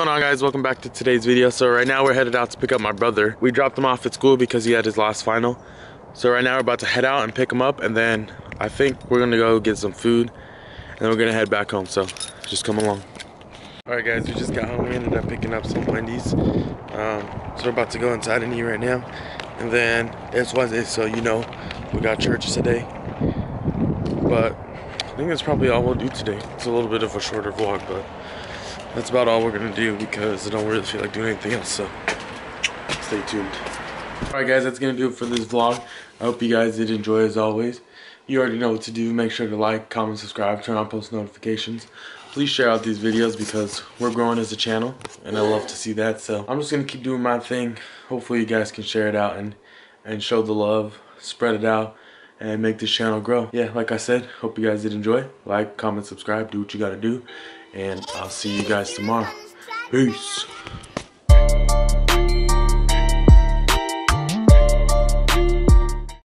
going on guys? Welcome back to today's video. So right now we're headed out to pick up my brother. We dropped him off at school because he had his last final. So right now we're about to head out and pick him up and then I think we're gonna go get some food and then we're gonna head back home. So just come along. Alright guys, we just got home. We ended up picking up some Wendy's. Um, so we're about to go inside and eat right now. And then it's Wednesday, so you know we got church today. But I think that's probably all we'll do today. It's a little bit of a shorter vlog, but that's about all we're gonna do because I don't really feel like doing anything else, so stay tuned. Alright guys, that's gonna do it for this vlog. I hope you guys did enjoy as always. You already know what to do. Make sure to like, comment, subscribe, turn on post notifications. Please share out these videos because we're growing as a channel and I love to see that. So I'm just gonna keep doing my thing. Hopefully you guys can share it out and, and show the love, spread it out and make this channel grow. Yeah, like I said, hope you guys did enjoy. Like, comment, subscribe, do what you gotta do and I'll see you guys tomorrow. Peace.